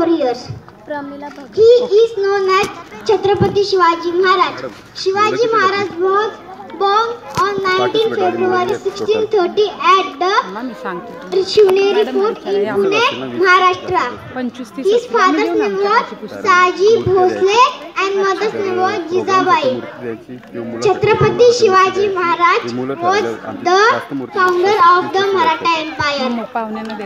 four years he is known Chhatrapati Shivaji Maharaj Shivaji Maharaj was born on February Pune Maharashtra name साजी Bhosale mother's name Jijabai Chhatrapati Shivaji Maharaj of the Maratha empire